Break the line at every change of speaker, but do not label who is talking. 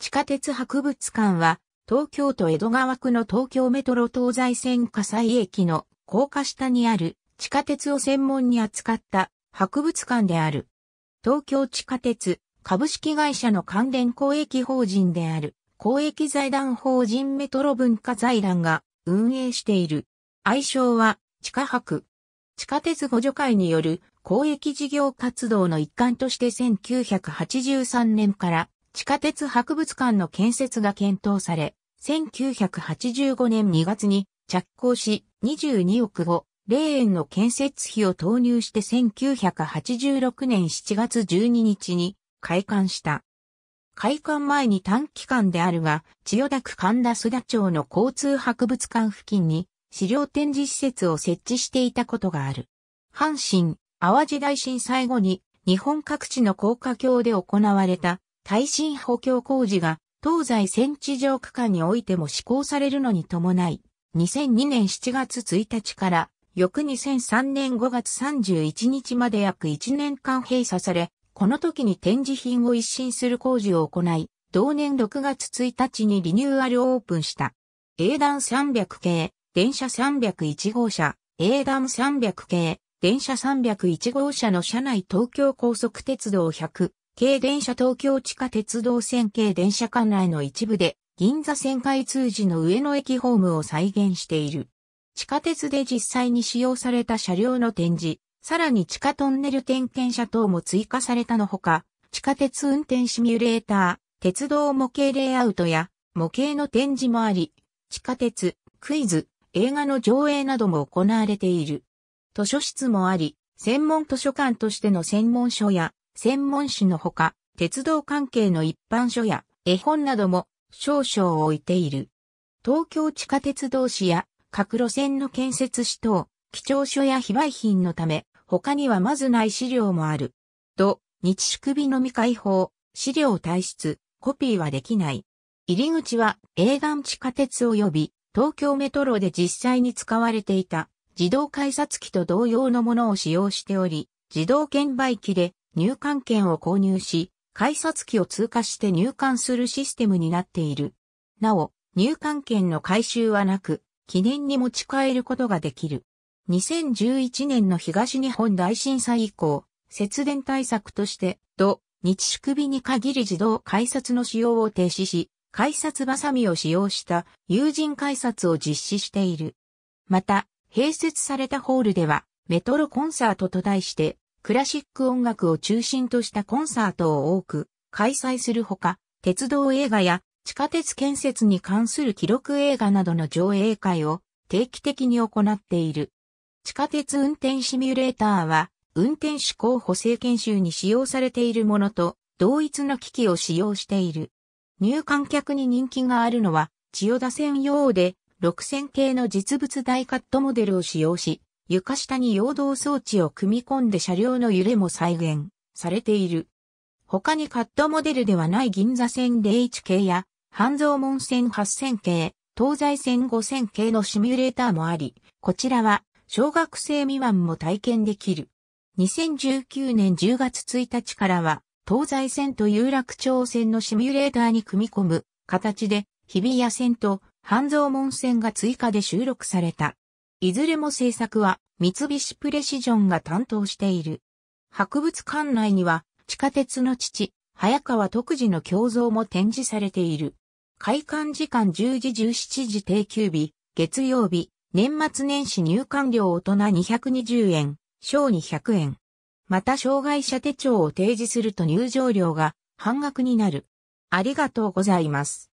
地下鉄博物館は、東京都江戸川区の東京メトロ東西線火災駅の高架下にある地下鉄を専門に扱った博物館である。東京地下鉄株式会社の関連公益法人である公益財団法人メトロ文化財団が運営している。愛称は地下博。地下鉄互助会による公益事業活動の一環として1983年から地下鉄博物館の建設が検討され、1985年2月に着工し22億5、0円の建設費を投入して1986年7月12日に開館した。開館前に短期間であるが、千代田区神田須田町の交通博物館付近に資料展示施設を設置していたことがある。阪神、淡路大震災後に日本各地の高架橋で行われた耐震補強工事が東西線地上区間においても施行されるのに伴い、2002年7月1日から翌2003年5月31日まで約1年間閉鎖され、この時に展示品を一新する工事を行い、同年6月1日にリニューアルオープンした。英断300系、電車301号車、英断300系、電車301号車の車内東京高速鉄道100系電車東京地下鉄道線系電車管内の一部で銀座線開通時の上野駅ホームを再現している。地下鉄で実際に使用された車両の展示、さらに地下トンネル点検車等も追加されたのほか、地下鉄運転シミュレーター、鉄道模型レイアウトや模型の展示もあり、地下鉄、クイズ、映画の上映なども行われている。図書室もあり、専門図書館としての専門書や専門誌のほか、鉄道関係の一般書や絵本なども少々置いている。東京地下鉄道市や各路線の建設士等、貴重書や非売品のため、他にはまずない資料もある。と、日宿日のみ開放、資料退出、コピーはできない。入り口は映画地下鉄及び東京メトロで実際に使われていた自動改札機と同様のものを使用しており、自動券売機で入館券を購入し、改札機を通過して入館するシステムになっている。なお、入館券の回収はなく、記念に持ち帰ることができる。2011年の東日本大震災以降、節電対策として、土、日宿日に限り自動改札の使用を停止し、改札バサミを使用した友人改札を実施している。また、併設されたホールでは、メトロコンサートと題して、クラシック音楽を中心としたコンサートを多く開催するほか、鉄道映画や地下鉄建設に関する記録映画などの上映会を定期的に行っている。地下鉄運転シミュレーターは、運転手候補生研修に使用されているものと同一の機器を使用している。入観客に人気があるのは、千代田線用で6000系の実物大カットモデルを使用し、床下に陽動装置を組み込んで車両の揺れも再現されている。他にカットモデルではない銀座線 D1 系や半蔵門線8000系、東西線5000系のシミュレーターもあり、こちらは小学生未満も体験できる。2019年10月1日からは、東西線と有楽町線のシミュレーターに組み込む形で、日比谷線と半蔵門線が追加で収録された。いずれも制作は三菱プレシジョンが担当している。博物館内には地下鉄の父、早川徳次の胸像も展示されている。開館時間10時17時定休日、月曜日、年末年始入館料大人220円、小に100円。また障害者手帳を提示すると入場料が半額になる。ありがとうございます。